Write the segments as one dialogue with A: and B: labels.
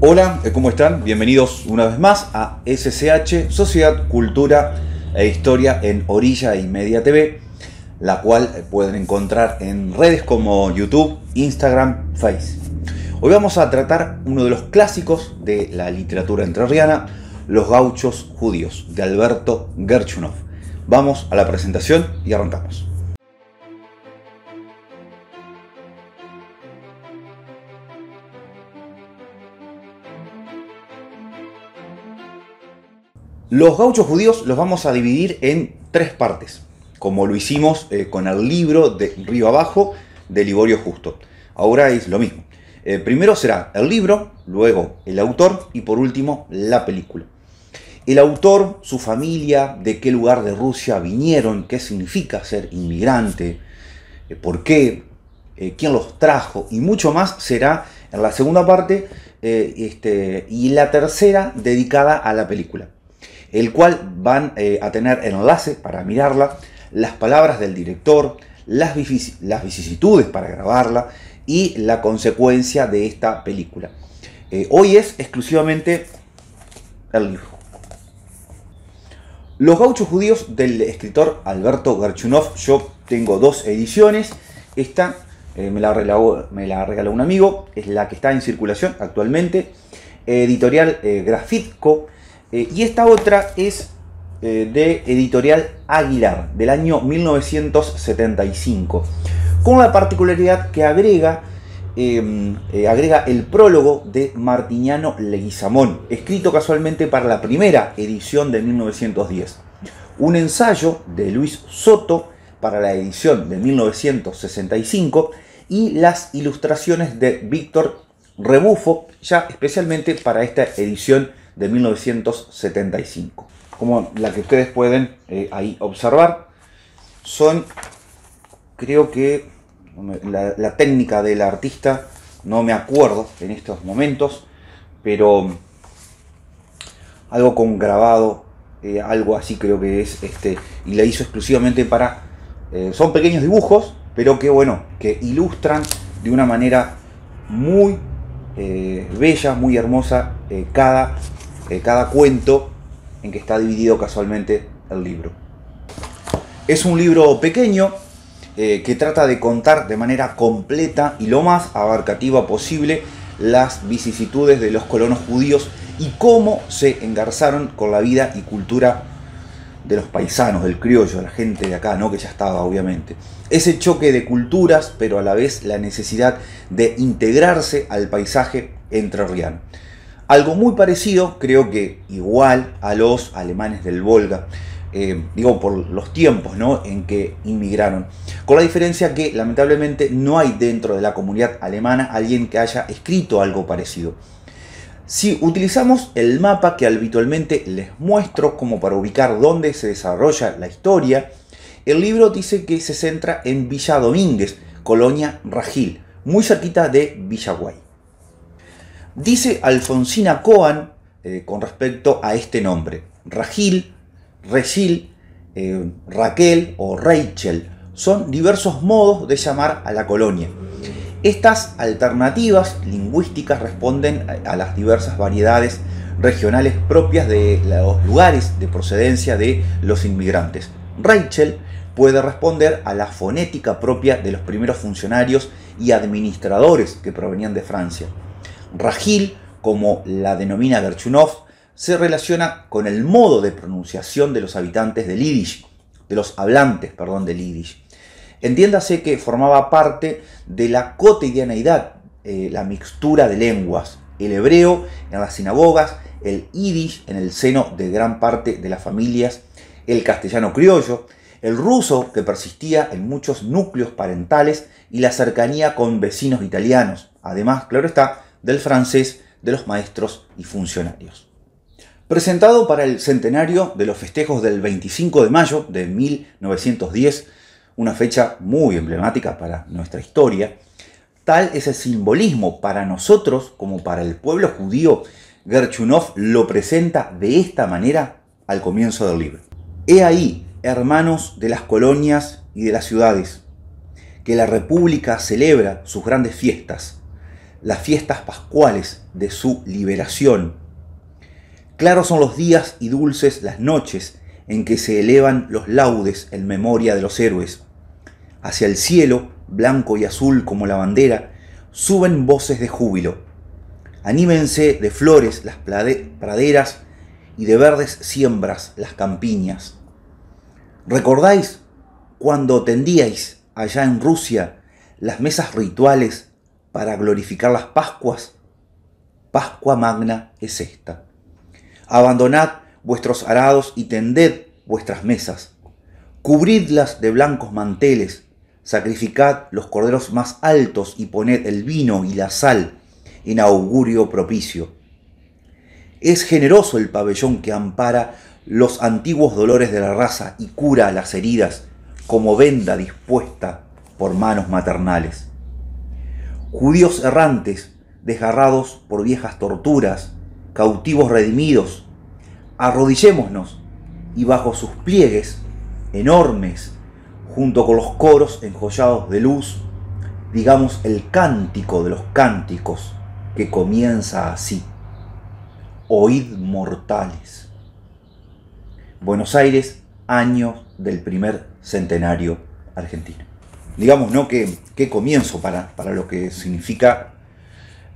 A: Hola, eh, ¿cómo están? Bienvenidos una vez más a SCH, Sociedad, Cultura e Historia en Orilla y Media TV, la cual eh, pueden encontrar en redes como YouTube, Instagram, Face. Hoy vamos a tratar uno de los clásicos de la literatura entrerriana, Los gauchos judíos, de Alberto Gerchunov. Vamos a la presentación y arrancamos. Los gauchos judíos los vamos a dividir en tres partes, como lo hicimos eh, con el libro de Río Abajo de Liborio Justo. Ahora es lo mismo. Eh, primero será el libro, luego el autor y por último la película. El autor, su familia, de qué lugar de Rusia vinieron, qué significa ser inmigrante, eh, por qué, quién los trajo y mucho más será en la segunda parte este, y la tercera dedicada a la película el cual van eh, a tener enlace para mirarla, las palabras del director, las, vicisitudes para grabarla y la consecuencia de esta película. Eh, hoy es exclusivamente el libro. Los gauchos judíos del escritor Alberto Garchunov, yo tengo dos ediciones. Esta eh, me, la regaló, me, la regaló, un amigo, es la que está en circulación actualmente. Editorial Grafitco, eh, y esta otra es eh, de Editorial Aguilar, del año 1975, con la particularidad que agrega, em, eh, agrega el prólogo de Martiniano Leguizamón, escrito casualmente para la primera edición de 1910. Un ensayo de Luis Soto para la edición de 1965 y las ilustraciones de Víctor Rebufo, ya especialmente para esta edición de 1975. Como la que ustedes pueden eh, ahí observar, son, creo que la, técnica del artista, no me acuerdo en estos momentos, pero algo con grabado, eh, algo así creo que es, este, y la hizo exclusivamente para, eh, son pequeños dibujos, pero que bueno, que ilustran de una manera muy bella, muy hermosa cada eh, cada cuento en que está dividido casualmente el libro. Es un libro pequeño eh, que trata de contar de manera completa y lo más abarcativa posible las vicisitudes de los colonos judíos y cómo se engarzaron con la vida y cultura de los paisanos, del criollo, la gente de acá, ¿no? que ya estaba obviamente. Ese choque de culturas, pero a la vez la necesidad de integrarse al paisaje entrerriano. Algo muy parecido, creo que igual a los alemanes del Volga, eh, digo por los tiempos ¿no? en que inmigraron, con la diferencia que lamentablemente no hay dentro de la comunidad alemana alguien que haya escrito algo parecido. Si utilizamos el mapa que habitualmente les muestro como para ubicar dónde se desarrolla la historia, el libro dice que se centra en Villa Domínguez, colonia Rajil, muy cerquita de Villaguay. Dice Alfonsina Coan eh, con respecto a este nombre. Rajil, Regil, eh, Raquel o Rachel son diversos modos de llamar a la colonia. Estas alternativas lingüísticas responden a las diversas variedades regionales propias de los lugares de procedencia de los inmigrantes. Rachel puede responder a la fonética propia de los primeros funcionarios y administradores que provenían de Francia. Rajil, como la denomina Gerchunov, se relaciona con el modo de pronunciación de los habitantes del Yiddish, de los hablantes, perdón, del Yiddish. Entiéndase que formaba parte de la cotidianeidad, eh, la mixtura de lenguas, el hebreo en las sinagogas, el yiddish en el seno de gran parte de las familias, el castellano criollo, el ruso que persistía en muchos núcleos parentales y la cercanía con vecinos italianos. Además, claro está, del francés de los maestros y funcionarios. Presentado para el centenario de los festejos del 25 de mayo de 1910, una fecha muy emblemática para nuestra historia, tal es el simbolismo para nosotros como para el pueblo judío, Gerchunov lo presenta de esta manera al comienzo del libro. He ahí, hermanos de las colonias y de las ciudades, que la República celebra sus grandes fiestas las fiestas pascuales de su liberación. Claros son los días y dulces las noches en que se elevan los laudes en memoria de los héroes. Hacia el cielo, blanco y azul como la bandera, suben voces de júbilo. Anímense de flores las praderas y de verdes siembras las campiñas. ¿Recordáis cuando tendíais allá en Rusia las mesas rituales para glorificar las Pascuas? Pascua Magna es esta. Abandonad vuestros arados y tended vuestras mesas. Cubridlas de blancos manteles, sacrificad los corderos más altos y poned el vino y la sal en augurio propicio. Es generoso el pabellón que ampara los antiguos dolores de la raza y cura las heridas como venda dispuesta por manos maternales. Judíos errantes, desgarrados por viejas torturas, cautivos redimidos, arrodillémonos y bajo sus pliegues enormes, junto con los coros enjollados de luz, digamos el cántico de los cánticos que comienza así. Oíd mortales. Buenos Aires, año del primer centenario argentino. Digamos, ¿no? Qué, qué comienzo para, para lo que significa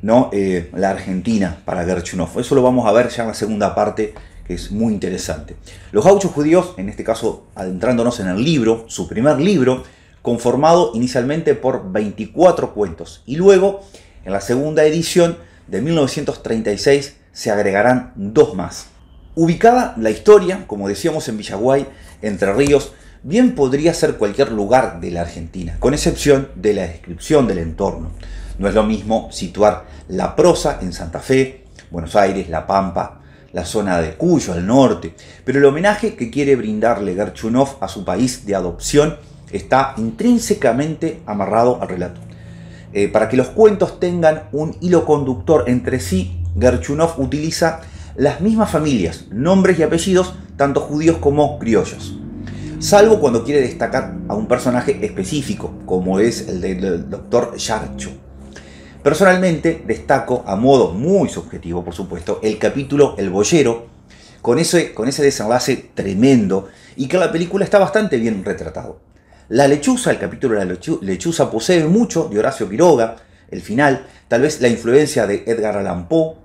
A: ¿no? Eh, la Argentina para Gerchunov. Eso lo vamos a ver ya en la segunda parte, que es muy interesante. Los gauchos judíos, en este caso adentrándonos en el libro, su primer libro, conformado inicialmente por 24 cuentos, y luego, en la segunda edición de 1936, se agregarán dos más. Ubicada la historia, como decíamos en Villaguay, Entre Ríos, bien podría ser cualquier lugar de la Argentina, con excepción de la descripción del entorno. No es lo mismo situar la prosa en Santa Fe, Buenos Aires, La Pampa, la zona de Cuyo, al norte, pero el homenaje que quiere brindarle Gerchunov a su país de adopción está intrínsecamente amarrado al relato. Eh, para que los cuentos tengan un hilo conductor entre sí, Gerchunov utiliza las mismas familias, nombres y apellidos, tanto judíos como criollos. Salvo cuando quiere destacar a un personaje específico, como es el del doctor Yarcho. Personalmente destaco, a modo muy subjetivo por supuesto, el capítulo El Boyero, con ese, con ese desenlace tremendo y que la película está bastante bien retratado. La lechuza, el capítulo de la lechuza posee mucho de Horacio Quiroga, el final, tal vez la influencia de Edgar Allan Poe,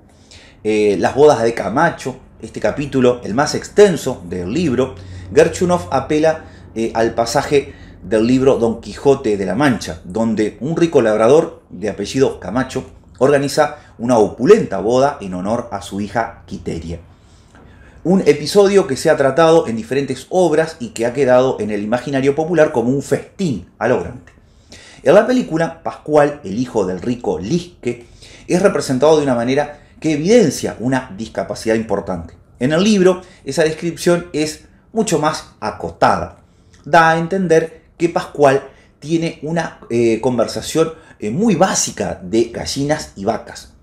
A: eh, las bodas de Camacho, este capítulo, el más extenso del libro, Gerchunov apela eh, al pasaje del libro Don Quijote de la Mancha, donde un rico labrador de apellido Camacho organiza una opulenta boda en honor a su hija Quiteria. Un episodio que se ha tratado en diferentes obras y que ha quedado en el imaginario popular como un festín a lo grande. En la película, Pascual, el hijo del rico Lisque, es representado de una manera que evidencia una discapacidad importante. En el libro, esa descripción es mucho más acotada. Da a entender que Pascual tiene una eh, conversación eh, muy básica de gallinas y vacas.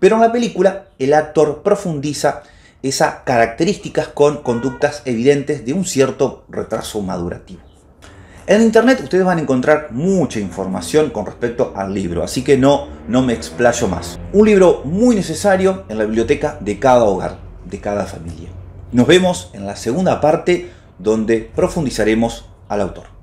A: Pero en la película, el actor profundiza esas características con conductas evidentes de un cierto retraso madurativo. En internet ustedes van a encontrar mucha información con respecto al libro, así que no, no me explayo más. Un libro muy necesario en la biblioteca de cada hogar, de cada familia. Nos vemos en la segunda parte donde profundizaremos al autor.